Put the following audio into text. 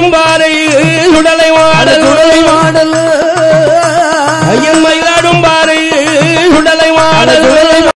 கட்டும் பாறை சுடலை மாடல் சுடலை மாடல் ஐயன் மயிலாடும் பாறை சுடலை மாடல்